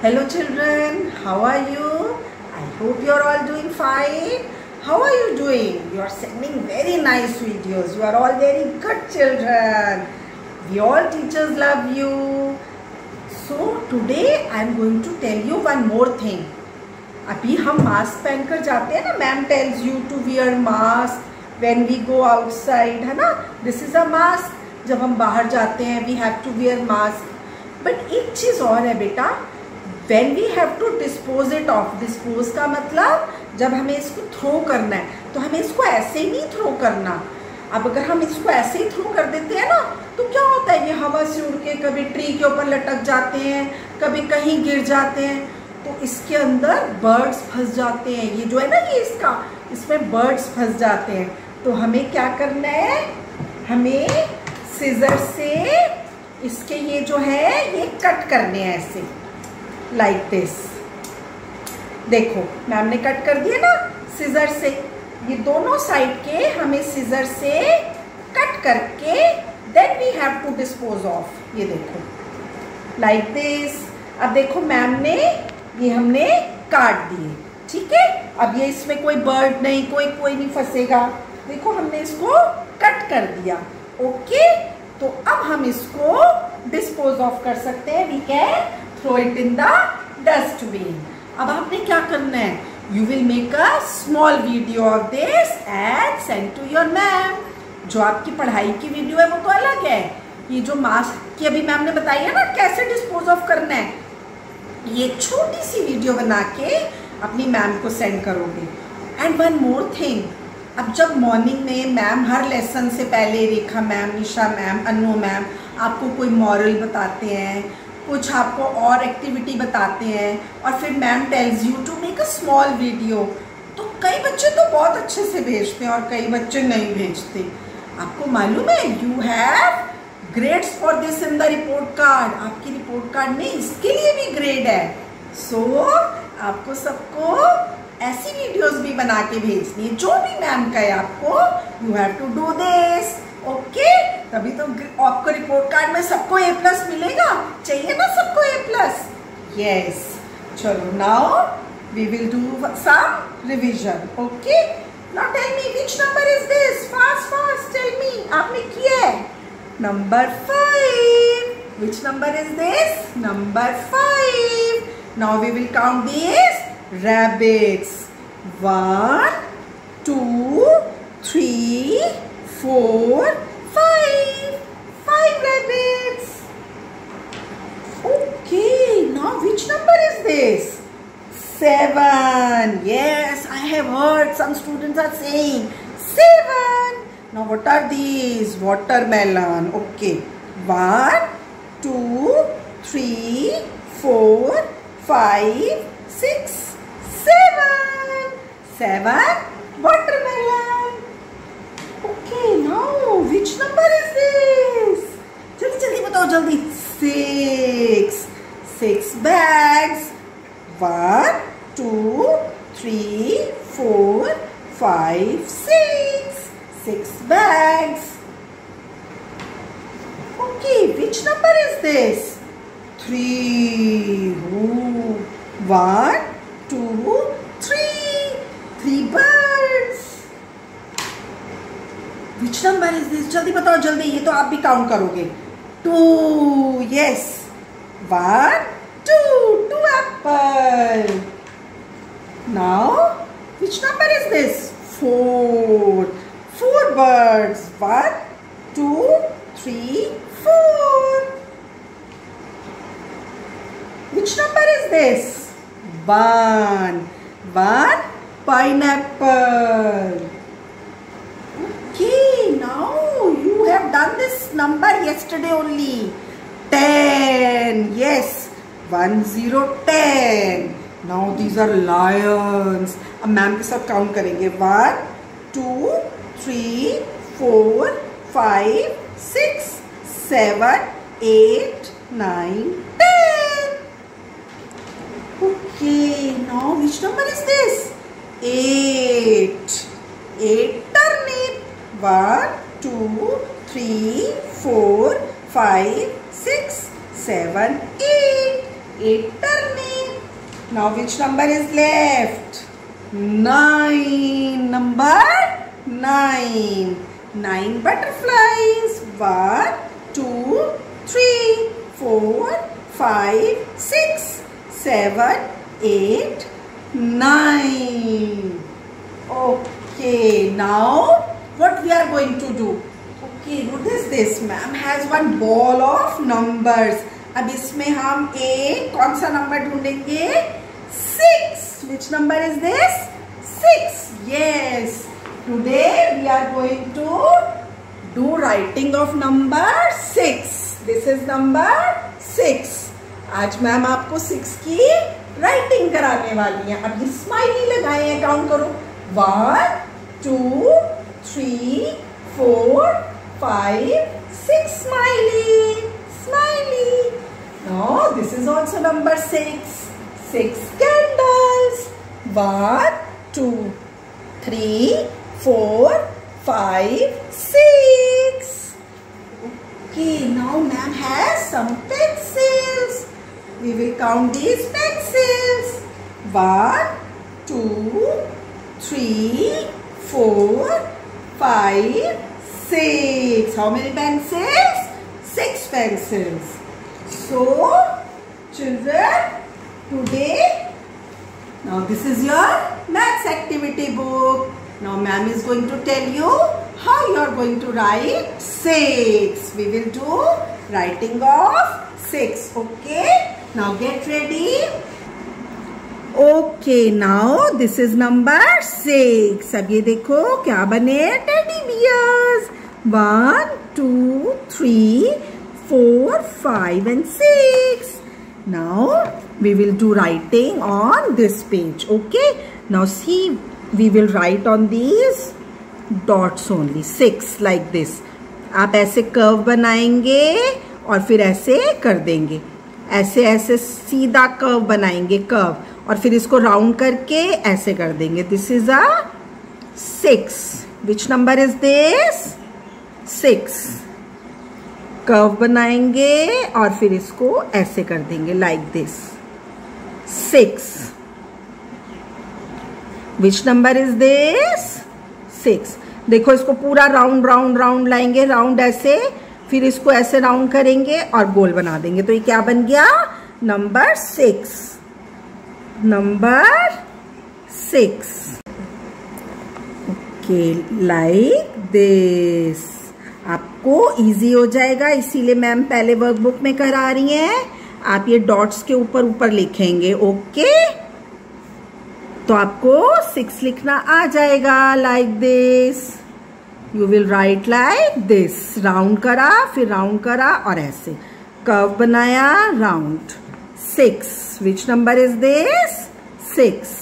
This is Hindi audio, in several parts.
Hello children, how are you? I hope you are all doing fine. How are you doing? You are sending very nice videos. You are all very good children. We all teachers love you. So today I am going to tell you one more thing. अभी हम मास्क पहनकर जाते हैं ना ma'am tells you to wear mask when we go outside है ना दिस इज़ अ मास्क जब हम बाहर जाते हैं we have to wear mask but एक चीज़ और है बेटा when we have to dispose it off dispose का मतलब जब हमें इसको थ्रो करना है तो हमें इसको ऐसे ही नहीं थ्रो करना। अब अगर हम इसको ऐसे ही थ्रो कर देते हैं ना तो क्या होता है? ये हवा से उड़ के कभी ट्री के ऊपर लटक जाते हैं, कभी कहीं गिर जाते हैं। तो इसके अंदर बर्ड्स फंस जाते हैं। ये जो है ना, ये इसका, इसमें बर्ड्स फंस जाते हैं। तो हमें क्या करना है? हमें सीजर से इसके ये जो है, ये कट करने हैं ऐसे। लाइक दिस देखो मैम ने कट कर दिया ना सीजर से। ये दोनों साइड के हमें सीजर से कट करके then we have to dispose off ये देखो लाइक like दिस अब देखो मैम ने ये हमने काट दिए। ठीक है? अब ये इसमें कोई बर्ड नहीं, कोई कोई नहीं फंसेगा। देखो, हमने इसको कट कर दिया। ओके तो अब हम इसको डिस्पोज ऑफ़ कर सकते हैं। We can throw it in the dustbin. अब आपने क्या करना है? You will make a small video of this and send to your ma'am. जो आपकी पढ़ाई की वीडियो है, वो तो अलग है। ये जो मास्क की अभी मैम ने बताई है ना, कैसे डिस्पोज ऑफ़ करना है? ये छोटी सी वीडियो बना के अपनी मैम को सेंड करोगे। एंड वन मोर थिंग अब जब मॉर्निंग में मैम हर लेसन से पहले Rekha ma'am Nisha ma'am Anu ma'am आपको कोई मॉरल बताते हैं कुछ आपको और एक्टिविटी बताते हैं। और फिर ma'am tells you to make a small video तो कई बच्चे तो बहुत अच्छे से भेजते हैं और कई बच्चे नहीं भेजते। आपको मालूम है you have grades for this in the report card आपकी रिपोर्ट कार्ड में इसके लिए भी ग्रेड है। सो so, आपको सबको ऐसी वीडियोस भी बना के भेजनी है। जो भी मैम कहे आपको you have to do this okay तभी तो आपको रिपोर्ट कार्ड में सबको ए प्लस मिलेगा। चाहिए ना सबको ए प्लस यस चलो now we will do some revision okay now tell me which number is this fast fast tell me आपने किया है? Number five which number is this? Number five. Now we will count these rabbits. One, two, three four, five. Five rabbits. Okay, now which number is this? Seven. Yes, I have heard some students are saying seven. Now what are these? Watermelon. Okay. One, two, three, four, five, six, seven. Seven watermelon. Okay, now which number is this? जल्दी जल्दी बताओ जल्दी six six bags one two three four five six six bags okay which number is this three Ooh. one two which number is this जल्दी बताओ, जल्दी। ये तो आप भी काउंट करोगे। Two yes one two two apple now which number is this four four birds one two three four which number is this one one pineapple done this number yesterday only. 10. Yes. 1, 0, 10. Now these are lions. अब मैम के साथ काउंट करेंगे one two three four five six seven eight nine ten Okay, now which number is this? Eight. Eight turnip. One, two, three, four, five, six, seven, eight. Eight turnip. Now which number is left? 9. Number 9. 9 butterflies. 1, 2, 3, 4, 5, 6, 7, 8, 9. Okay, now what we are going to do? अब इसमें हम एक, कौन सा नंबर ढूंढेंगे? Six which number is this six yes today we are going to do writing of number six this is number six आज मैम आपको सिक्स की राइटिंग कराने वाली है। अब ये स्माइली लगाए हैं काउंट करो। One two three four five, six. Smiley, smiley. Now this is also number six. Six candles. One, two, three, four, five, six. Okay, now ma'am has some pencils. We will count these pencils. One, two, three, four, five, 6. How many pencils? 6 pencils. So, children, today, now this is your maths activity book. Now, ma'am is going to tell you how you are going to write 6. We will do writing of 6. Okay. Now, get ready. Okay, now this is number 6. अब ये देखो क्या बने teddy bears one two three 4, 5 and 6. Now we will do writing on this page. Okay. Now see we will write on these dots only. 6 like this. आप ऐसे कर्व बनाएँगे और फिर ऐसे कर देंगे ऐसे ऐसे सीधा कर्व बनाएँगे कर्व और फिर इसको राउंड करके ऐसे कर देंगे this is a six which number is this six. Curve बनाएँगे और फिर इसको ऐसे कर देंगे like this six. Which number is this six. देखो, इसको पूरा राउंड राउंड राउंड लाएँगे राउंड ऐसे, फिर इसको ऐसे राउंड करेंगे और गोल बना देंगे। तो ये क्या बन गया? Number six number six okay like this आपको इजी हो जाएगा, इसीलिए मैम पहले वर्कबुक में करा रही हैं। आप ये डॉट्स के ऊपर ऊपर लिखेंगे ओके तो आपको सिक्स लिखना आ जाएगा like this you will write like this round करा, फिर राउंड करा, और ऐसे। कर्व बनाया round six which number is this six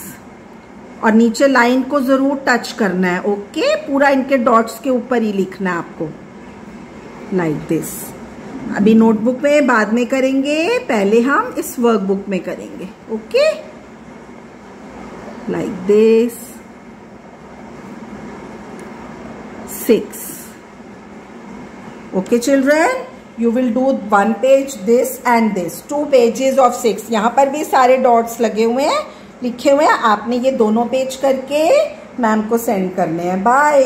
और नीचे लाइन को ज़रूर टच करना है ओके पूरा इनके डॉट्स के ऊपर ही लिखना है आपको। लाइक दिस अभी नोटबुक में बाद में करेंगे, पहले हम इस वर्कबुक में करेंगे okay like this six okay children you will do one page this and this two pages of six यहाँ पर भी सारे डॉट्स लगे हुए हैं, लिखे हुए हैं। आपने ये दोनों पेज करके मैम को सेंड करने हैं। बाय